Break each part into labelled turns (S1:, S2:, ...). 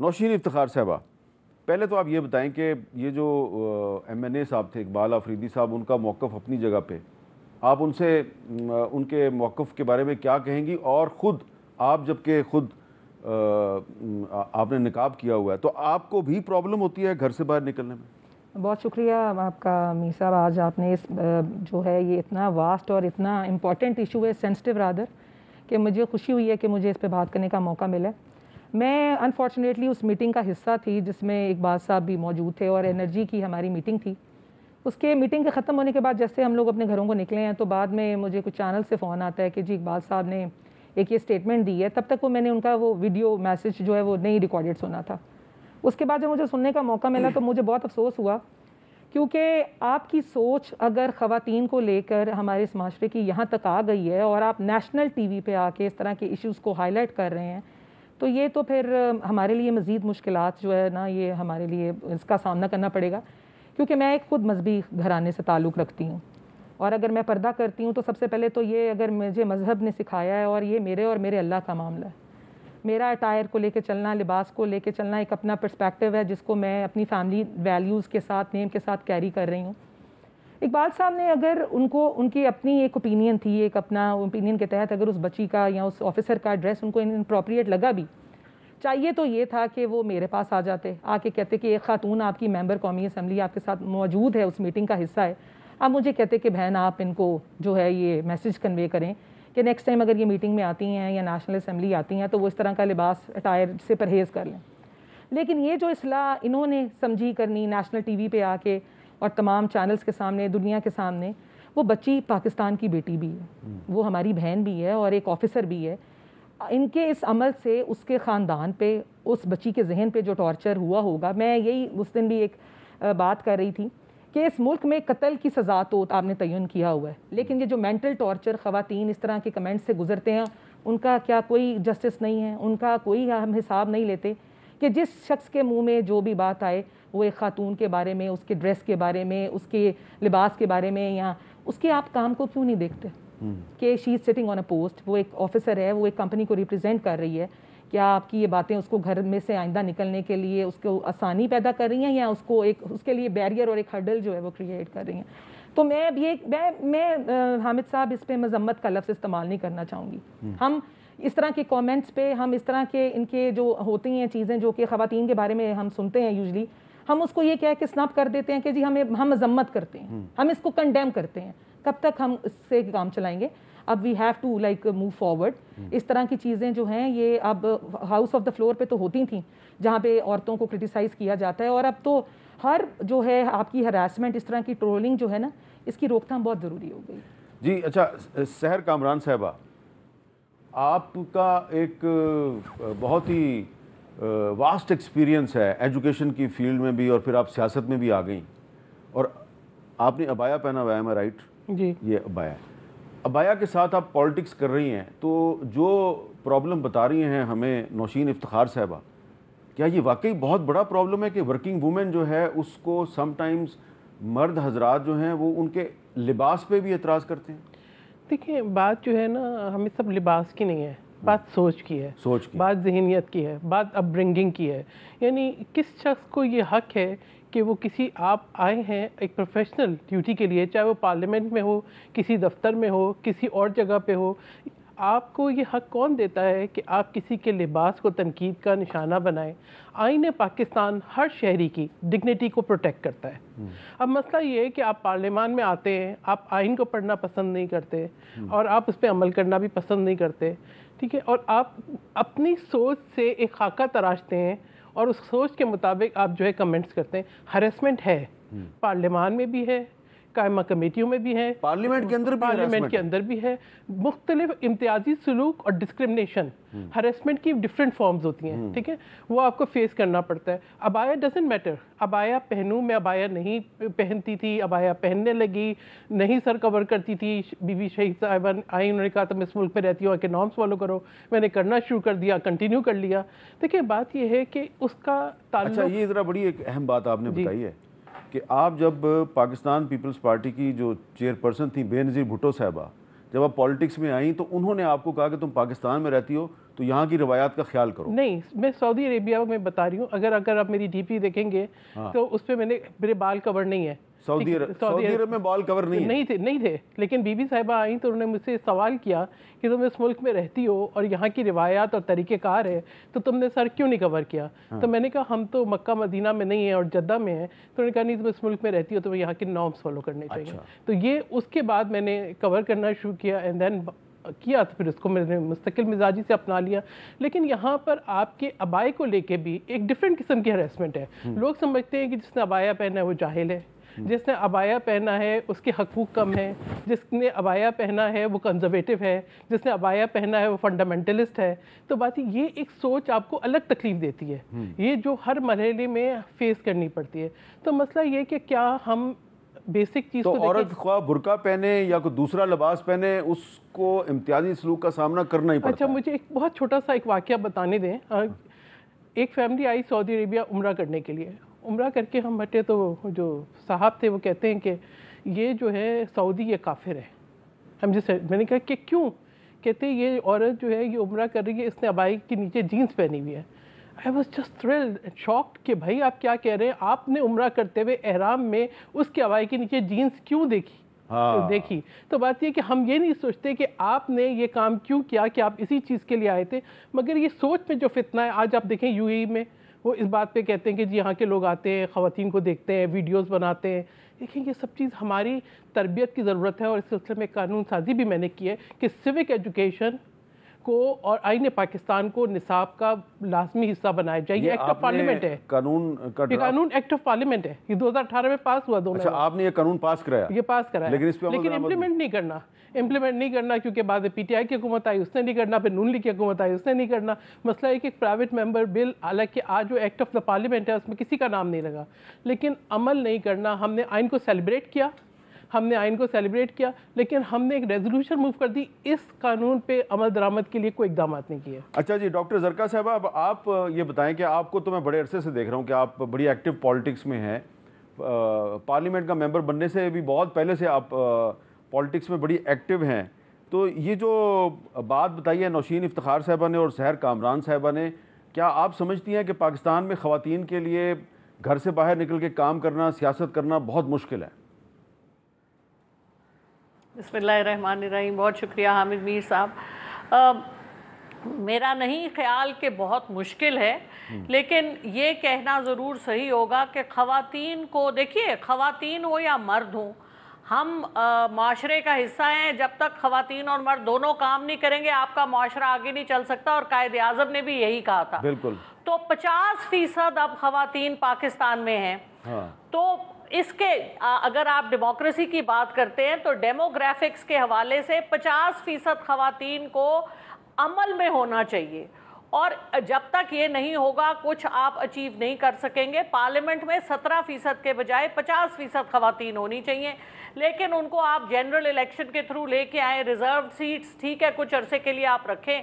S1: नौशीन इफ्तार साहबा, पहले तो आप ये बताएँ कि ये जो एम एन ए साहब थे, इकबाल आफरीदी साहब, उनका मौक़ अपनी जगह पे, आप उनसे उनके मौक़ के बारे में क्या कहेंगी? और ख़ुद, आप जबकि ख़ुद आपने निकाब किया हुआ है तो आपको भी प्रॉब्लम होती है घर से बाहर निकलने में?
S2: बहुत शुक्रिया आपका मीर साहब, आज आपने इस जो है ये इतना वास्ट और इतना इंपॉर्टेंट इशू है सेंसिटिव रादर कि मुझे खुशी हुई है कि मुझे इस पर बात करने का मौका मिला मैं अनफॉर्चुनेटली उस मीटिंग का हिस्सा थी जिसमें इकबाल साहब भी मौजूद थे और एनर्जी की हमारी मीटिंग थी। उसके मीटिंग के ख़त्म होने के बाद जैसे हम लोग अपने घरों को निकले हैं तो बाद में मुझे कुछ चैनल से फ़ोन आता है कि जी, इकबाल साहब ने एक ये स्टेटमेंट दी है। तब तक वो मैंने उनका वो वीडियो मैसेज जो है वो नहीं रिकॉर्डेड सुना था। उसके बाद जब मुझे सुनने का मौका मिला तो मुझे बहुत अफसोस हुआ, क्योंकि आपकी सोच अगर ख़वातीन को लेकर हमारे इस माशरे की यहाँ तक आ गई है और आप नेशनल टी वी पर आके इस तरह के इश्यूज़ को हाईलाइट कर रहे हैं तो ये तो फिर हमारे लिए मज़ीद मुश्किल जो है ना, ये हमारे लिए इसका सामना करना पड़ेगा। क्योंकि मैं एक ख़ुद मजहबी घराने से ताल्लुक़ रखती हूँ। और अगर मैं पर्दा करती हूँ तो सबसे पहले तो ये अगर मुझे मज़हब ने सिखाया है और ये मेरे और मेरे अल्लाह का मामला है। मेरा अटायर को लेके चलना, लिबास को लेके चलना एक अपना पर्सपेक्टिव है जिसको मैं अपनी फैमिली वैल्यूज़ के साथ नेम के साथ कैरी कर रही हूँ। इकबाल साहब ने अगर उनको, उनकी अपनी एक ओपिनियन थी, एक अपना ओपिनियन के तहत अगर उस बच्ची का या उस ऑफिसर का ड्रेस उनको इनप्रोप्रिएट लगा भी, चाहिए तो ये था कि वो मेरे पास आ जाते। आके कहते कि, एक खातून आपकी मेंबर कौमी असम्बली आपके साथ मौजूद है, उस मीटिंग का हिस्सा है। अब मुझे कहते कि, बहन, आप इनको जो है ये मैसेज कन्वे करें कि नेक्स्ट टाइम अगर ये मीटिंग में आती हैं या नेशनल असम्बली आती हैं तो वो इस तरह का लिबास अटायर से परहेज़ कर लें। लेकिन ये जो असलाह इन्होंने समझी करनी नेशनल टी वी पर आके और तमाम चैनल्स के सामने दुनिया के सामने वो बच्ची पाकिस्तान की बेटी भी है। हम्म। वो हमारी बहन भी है और एक ऑफिसर भी है। इनके इस अमल से उसके ख़ानदान पे उस बच्ची के जहन पे जो टॉर्चर हुआ होगा मैं यही उस दिन भी एक बात कर रही थी कि इस मुल्क में कत्ल की सज़ा तो आपने तयन किया हुआ है। लेकिन ये जो मेंटल टॉर्चर ख़वातीन इस तरह के कमेंट से गुजरते हैं उनका क्या कोई जस्टिस नहीं है? उनका कोई हम हिसाब नहीं लेते कि जिस शख्स के मुँह में जो भी बात आए वो एक ख़ातून के बारे में उसके ड्रेस के बारे में उसके लिबास के बारे में या उसके आप काम को क्यों नहीं देखते? कि she is sitting on a post वो एक ऑफिसर है वो एक कंपनी को रिप्रेजेंट कर रही है। क्या आपकी ये बातें उसको घर में से आइंदा निकलने के लिए उसको आसानी पैदा कर रही हैं या उसको एक उसके लिए बैरियर और एक हर्डल जो है वो क्रिएट कर रही हैं? तो मैं भी एक मैं मैं हामिद साहब इस पर मजम्मत का लफ्ज़ इस्तेमाल नहीं करना चाहूँगी। हम्म। हम इस तरह के कमेंट्स पे हम इस तरह के इनके जो होती हैं चीज़ें जो कि ख़वान के बारे में हम सुनते हैं यूजली हम उसको ये कह के स्नप कर देते हैं कि जी हमें हम मजम्मत करते हैं हम्म। हम इसको कंडेम करते हैं। कब तक हम इससे काम चलाएँगे? अब we have to like move forward इस तरह की चीज़ें जो हैं ये अब हाउस ऑफ़ द फ्लोर पे तो होती थी जहाँ पे औरतों को क्रिटिसाइज़ किया जाता है। और अब तो हर जो है आपकी हरासमेंट इस तरह की ट्रोलिंग जो है ना इसकी रोकथाम बहुत ज़रूरी हो गई।
S1: जी अच्छा सहर कामरान साहबा आपका एक बहुत ही वास्ट एक्सपीरियंस है एजुकेशन की फ़ील्ड में भी और फिर आप सियासत में भी आ गई। और आपने अबाया पहना हुआ है मैं राइट
S2: जी।
S1: ये अबाया। अबाया के साथ आप पॉलिटिक्स कर रही हैं तो जो प्रॉब्लम बता रही हैं हमें नौशीन इफ्तार साहबा क्या ये वाकई बहुत बड़ा प्रॉब्लम है कि वर्किंग वूमेन जो है उसको समटाइम्स मर्द हजरात जो हैं वो उनके लिबास पे भी एतराज़ करते हैं?
S3: देखिए बात जो है ना हमें सब लिबास की नहीं है। बात सोच की है।
S1: सोच की।
S3: बात जहनीत की है। बात अपब्रिंगिंग की है। यानी किस शख्स को ये हक है कि वो किसी आप आए हैं एक प्रोफेशनल ड्यूटी के लिए चाहे वो पार्लियामेंट में हो किसी दफ्तर में हो किसी और जगह पे हो आपको ये हक कौन देता है कि आप किसी के लिबास को तनकीद का निशाना बनाएँ आइन पाकिस्तान हर शहरी की डिग्निटी को प्रोटेक्ट करता है हम्म। अब मसला ये है कि आप पार्लियामान में आते हैं आप आइन को पढ़ना पसंद नहीं करते हम्म। और आप उस पर अमल करना भी पसंद नहीं करते ठीक है और आप अपनी सोच से एक खाका तराशते हैं और उस सोच के मुताबिक आप जो है कमेंट्स करते हैं हरेसमेंट है हम्म। पार्लियामान में भी है कायमा कमेटियों में भी है
S1: पार्लियामेंट के अंदर
S3: पार्लियामेंट के अंदर भी है। मुख्तलिफ़ इम्तियाजी सलूक और डिस्क्रिमिनेशन हरेसमेंट की डिफरेंट फॉर्म्स होती हैं हम्म। ठीक है? वो आपको फेस करना पड़ता है। अबाया डजेंट मैटर अबाया पहनूँ मैं अबाया नहीं पहनती थी अबाया पहनने लगी नहीं सर कवर करती थी बीबी शहीद साहिबा आई उन्होंने कहा तो मैं इस मुल्क पर रहती हूँ आके नॉर्म्स फॉलो करो। मैंने करना शुरू कर दिया कंटिन्यू कर लिया। देखिए बात यह है कि उसका
S1: अच्छा ये ज़रा बड़ी एक अहम बात आपने बताई है। कि आप जब पाकिस्तान पीपल्स पार्टी की जो चेयरपर्सन थी बेनज़ीर भुटो साहबा जब आप पॉलिटिक्स में आई तो उन्होंने आपको कहा कि तुम पाकिस्तान में रहती हो तो यहाँ की रवायात का ख्याल करो
S3: नहीं मैं सऊदी अरेबिया में बता रही हूँ अगर अगर आप मेरी डीपी देखेंगे हाँ। तो उस पर मैंने मेरे बाल कवर नहीं है
S1: सऊदी अरब सऊदी अरब में बाल कवर नहीं
S3: नहीं थे नहीं थे। लेकिन बीबी साहिबा आई तो उन्होंने मुझसे सवाल किया कि तुम इस मुल्क में रहती हो और यहाँ की रिवायात और तरीक़ेकार है तो तुमने सर क्यों नहीं कवर किया? हाँ। तो मैंने कहा हम तो मक्का मदीना में नहीं है और जद्दा में है। तो उन्होंने कहा नहीं तुम इस मुल्क में रहती हो तो यहाँ के नॉर्म्स फॉलो करने चाहिए। अच्छा। तो ये उसके बाद मैंने कवर करना शुरू किया एंड देन किया तो फिर उसको मैंने मुस्तकिल मिजाजी से अपना लिया। लेकिन यहाँ पर आपके अबाए को लेके भी एक डिफरेंट किस्म की हरेसमेंट है। हम्म। लोग समझते हैं कि जिसने अबाया पहना है वो जाहिल है। जिसने अबाया पहना है उसके हकूक़ कम है। जिसने अबाया पहना है वो कंजर्वेटिव है। जिसने अबाया पहना है वो फंडामेंटलिस्ट है। तो बात ये एक सोच आपको अलग तकलीफ़ देती है। हम्म। ये जो हर मरहले में फेस करनी पड़ती है। तो मसला ये कि क्या हम बेसिक चीज़
S1: तो औरत ख्वा बुरका पहने या कोई दूसरा लिबास पहने उसको इम्तियाजी सलूक का सामना करना ही पड़ता
S3: अच्छा मुझे एक बहुत छोटा सा एक वाक्य बताने दें। एक फैमिली आई सऊदी अरेबिया उम्र करने के लिए। उम्र करके हम हटे तो जो साहब थे वो कहते हैं कि ये जो है सऊदी ये काफिर है। हम जिसे मैंने कहा कि क्यों? कहते ये औरत जो है ये उम्र कर रही है इसने अबाई के नीचे जीन्स पहनी हुई है। I was just thrilled shocked कि भाई आप क्या कह रहे हैं? आपने उम्र करते हुए एहराम में उसके अबाई के नीचे जीन्स क्यों देखी? हाँ। तो देखी। तो बात ये कि हम ये नहीं सोचते कि आपने ये काम क्यों किया कि आप इसी चीज़ के लिए आए थे मगर ये सोच में जो फितना है आज आप देखें यू में वो इस बात पे कहते हैं कि जी यहाँ के लोग आते हैं ख़वान को देखते हैं, वीडियोस बनाते हैं। देखें ये सब चीज़ हमारी तरबियत की ज़रूरत है और इस सिलसिले में कानून साजी भी मैंने की है कि सिविक एजुकेशन को और आईने पाकिस्तान को निसाब का लाजमी हिस्सा बनाया। जाए ये एक्ट ऑफ़ पार्लियामेंट है।
S1: कानून का
S3: ये कानून एक्ट ऑफ़ पार्लियामेंट है। ये 2018 में पास हुआ दोनों
S1: अच्छा आपने ये कानून पास कराया?
S3: ये पास कराया। लेकिन इस पे लेकिन इम्प्लीमेंट नहीं। करना। इम्प्लीमेंट नहीं करना क्योंकि बाद पीटीआई की हुकूमत आई उसने नहीं करना फिर नून लीग की हुकूमत आई उसने नहीं करना। मसला एक एक प्राइवेट मेंबर बिल हालाँकि आज जो एक्ट ऑफ़ द पार्लियामेंट है उसमें किसी का नाम नहीं लगा। लेकिन अमल नहीं करना हमने आइन को सेलिब्रेट किया। हमने आइन को सेलिब्रेट किया, लेकिन हमने एक रेजोल्यूशन मूव कर दी। इस कानून पे अमल दरामद के लिए कोई इकदाम नहीं किए।
S1: अच्छा जी, डॉक्टर जरका साहब, अब आप ये बताएँ कि आपको तो मैं बड़े अरसे से देख रहा हूँ कि आप बड़ी एक्टिव पॉलिटिक्स में हैं। पार्लियामेंट का मेंबर बनने से भी बहुत पहले से आप पॉलिटिक्स में बड़ी एक्टिव हैं। तो ये जो बात बताई है नौशीन इफ्तार साहबा ने और सहर कामरान साहबा ने, क्या आप समझती हैं कि पाकिस्तान में ख़वान के लिए घर से बाहर निकल के काम करना, सियासत करना बहुत मुश्किल है?
S4: बसमीम बहुत शुक्रिया हामिद मीर साहब। मेरा नहीं ख्याल कि बहुत मुश्किल है हम्म। लेकिन ये कहना ज़रूर सही होगा कि ख़वातीन को देखिए ख़वातीन हो या मर्द हों हम माशरे का हिस्सा हैं जब तक ख़वातीन और मर्द दोनों काम नहीं करेंगे आपका माशरा आगे नहीं चल सकता और कायद अजम ने भी यही कहा था।
S1: बिल्कुल।
S4: तो पचास फ़ीसद अब ख़वातीन पाकिस्तान में हैं। हाँ। तो इसके अगर आप डेमोक्रेसी की बात करते हैं तो डेमोग्राफिक्स के हवाले से 50 फ़ीसद खातन को अमल में होना चाहिए। और जब तक ये नहीं होगा, कुछ आप अचीव नहीं कर सकेंगे। पार्लियामेंट में 17 फ़ीसद के बजाय 50 फ़ीसद खातन होनी चाहिए। लेकिन उनको आप जनरल इलेक्शन के थ्रू लेके आए रिज़र्व सीट्स ठीक है, कुछ अरसे के लिए आप रखें।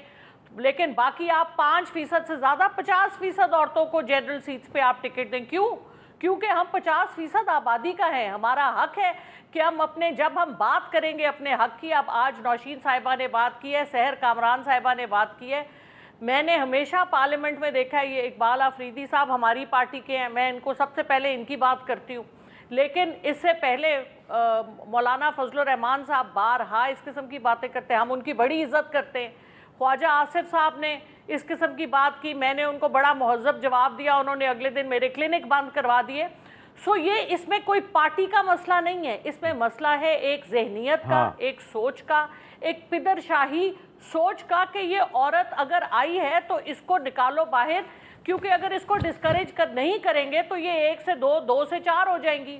S4: लेकिन बाकी आप पाँच फ़ीसद से ज़्यादा, पचास फ़ीसद औरतों को जनरल सीट्स पे आप टिकट दें। क्यों? क्योंकि हम 50 फ़ीसद आबादी का है, हमारा हक है कि हम अपने, जब हम बात करेंगे अपने हक की, अब आज नौशीन साहिबा ने बात की है सहर कामरान साहिबा ने बात की है। मैंने हमेशा पार्लियामेंट में देखा है, ये इकबाल आफरीदी साहब हमारी पार्टी के हैं, मैं इनको सबसे पहले इनकी बात करती हूँ। लेकिन इससे पहले मौलाना फजल रहमान साहब बार हा इस किस्म की बातें करते हैं, हम उनकी बड़ी इज़्ज़त करते हैं। ख्वाजा आसिफ साहब ने इस किस्म की बात की। मैंने उनको बड़ा महजब जवाब दिया। उन्होंने अगले दिन मेरे क्लिनिक बंद करवा दिए। सो ये इसमें कोई पार्टी का मसला नहीं है। इसमें मसला है एक जहनीत का हाँ। एक सोच का एक पिदरशाही सोच का कि ये औरत अगर आई है तो इसको निकालो बाहर क्योंकि अगर इसको डिस्करेज कर नहीं करेंगे तो ये एक से दो दो से चार हो जाएँगी।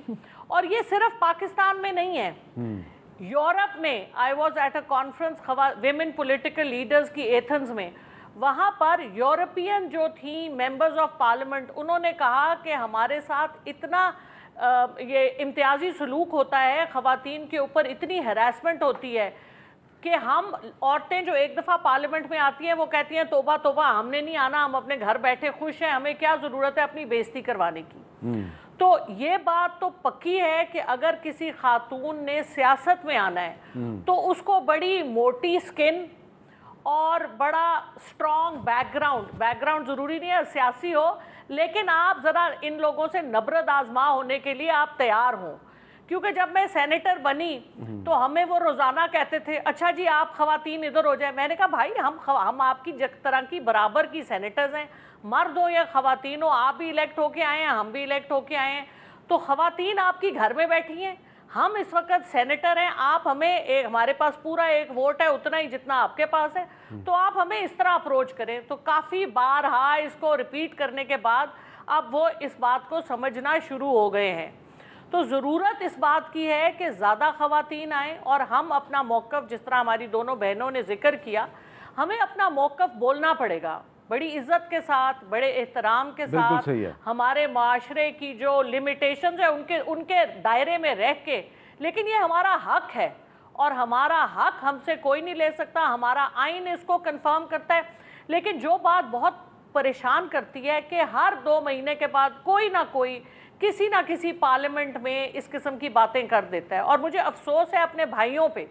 S4: और ये सिर्फ़ पाकिस्तान में नहीं है। हम्म। यूरोप में I was at a conference women political leaders की एथेंस में। वहाँ पर यूरोपियन जो थी मेंबर्स ऑफ़ पार्लियामेंट उन्होंने कहा कि हमारे साथ इतना आ, ये इम्तियाजी सलूक होता है ख़वान के ऊपर इतनी हरासमेंट होती है कि हम औरतें जो एक दफ़ा पार्लियामेंट में आती हैं वो कहती हैं तोबा तोबा हमने नहीं आना हम अपने घर बैठे खुश हैं हमें क्या ज़रूरत है अपनी बेइज्जती करवाने की हम्म। तो ये बात तो पक्की है कि अगर किसी खातून ने सियासत में आना है हम्म। तो उसको बड़ी मोटी स्किन और बड़ा स्ट्रॉन्ग बैकग्राउंड बैकग्राउंड ज़रूरी नहीं है सियासी हो लेकिन आप ज़रा इन लोगों से नबरत आजमा होने के लिए आप तैयार हों क्योंकि जब मैं सेनेटर बनी हम्म। तो हमें वो रोज़ाना कहते थे अच्छा जी आप खातन इधर हो जाए। मैंने कहा भाई हम हम आपकी तरह की बराबर की सेनेटर्स हैं। मर्द हो या खातन हो आप भी इलेक्ट होके आए हैं हम भी इलेक्ट होके आए हैं। तो खातन आपकी घर में बैठी हैं। हम इस वक्त सेनेटर हैं आप हमें एक हमारे पास पूरा एक वोट है उतना ही जितना आपके पास है। हम्म। तो आप हमें इस तरह अप्रोच करें। तो काफ़ी बार हाँ इसको रिपीट करने के बाद अब वो इस बात को समझना शुरू हो गए हैं। तो ज़रूरत इस बात की है कि ज़्यादा खातन आएँ और हम अपना मौक़ जिस तरह हमारी दोनों बहनों ने ज़िक्र किया हमें अपना मौक़ बोलना पड़ेगा। बड़ी इज़्ज़त के साथ बड़े एहतराम के साथ हमारे माशरे की जो लिमिटेशन है उनके उनके दायरे में रह के लेकिन ये हमारा हक है और हमारा हक हमसे कोई नहीं ले सकता हमारा आइन इसको कंफर्म करता है। लेकिन जो बात बहुत परेशान करती है कि हर दो महीने के बाद कोई ना कोई किसी ना किसी पार्लियामेंट में इस किस्म की बातें कर देता है। और मुझे अफसोस है अपने भाइयों पे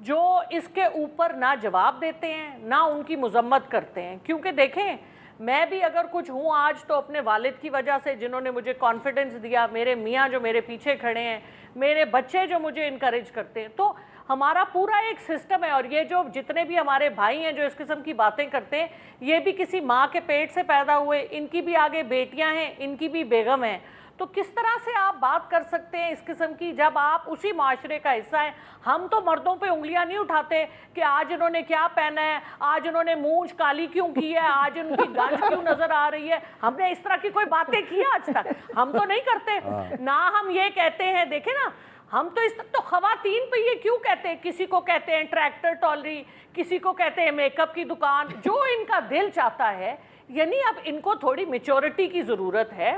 S4: जो इसके ऊपर ना जवाब देते हैं, ना उनकी मजम्मत करते हैं। क्योंकि देखें, मैं भी अगर कुछ हूँ आज तो अपने वालिद की वजह से जिन्होंने मुझे कॉन्फिडेंस दिया, मेरे मियाँ जो मेरे पीछे खड़े हैं, मेरे बच्चे जो मुझे इनक्रेज करते हैं। तो हमारा पूरा एक सिस्टम है और ये जो जितने भी हमारे भाई हैं जो इस किस्म की बातें करते हैं, ये भी किसी माँ के पेट से पैदा हुए, इनकी भी आगे बेटियाँ हैं, इनकी भी बेगम हैं। तो किस तरह से आप बात कर सकते हैं इस किस्म की? जब आप उसी माशरे का हिस्सा हैं हम तो मर्दों पे उंगलियाँ नहीं उठाते कि आज इन्होंने क्या पहना है आज इन्होंने मूंछ काली क्यों की है आज इनकी गंज क्यों नज़र आ रही है? हमने इस तरह की कोई बातें की आज तक? हम तो नहीं करते। हाँ। ना हम ये कहते हैं देखे ना हम तो इस तो खातन पे ये क्यों कहते हैं? किसी को कहते हैं ट्रैक्टर टॉलरी किसी को कहते हैं मेकअप की दुकान जो इनका दिल चाहता है यानी अब इनको थोड़ी मेच्योरिटी की ज़रूरत है।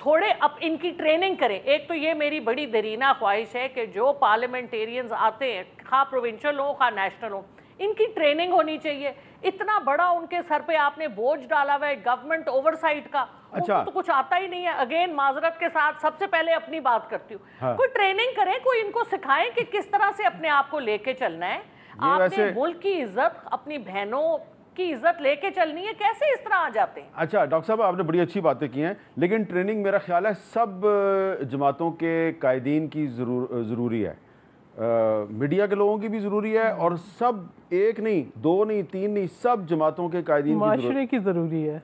S4: थोड़े अब इनकी ट्रेनिंग करें। एक तो ये मेरी बड़ी दरीना ख्वाहिश है कि जो पार्लियामेंटेरियंस आते हैं खा प्रोविंशियल हो खा नेशनल हो इनकी ट्रेनिंग होनी चाहिए। इतना बड़ा उनके सर पे आपने बोझ डाला हुआ है गवर्नमेंट ओवरसाइट का। अच्छा। तो कुछ आता ही नहीं है। अगेन माजरत के साथ सबसे पहले अपनी बात करती हूँ। हाँ। कोई ट्रेनिंग करें कोई इनको सिखाएँ कि किस तरह से अपने आप को लेके चलना है। आपने मुल्क की इज़्ज़त अपनी बहनों की इज़्ज़त लेके चलनी है? कैसे इस तरह आ जाते हैं?
S1: अच्छा डॉक्टर साहब आपने बड़ी अच्छी बातें की हैं लेकिन ट्रेनिंग मेरा ख्याल है सब जमातों के कायदीन की ज़रूर ज़रूरी है। मीडिया के लोगों की भी ज़रूरी है और सब एक नहीं दो नहीं तीन नहीं सब जमातों के कायदीन
S3: की, की ज़रूरी है।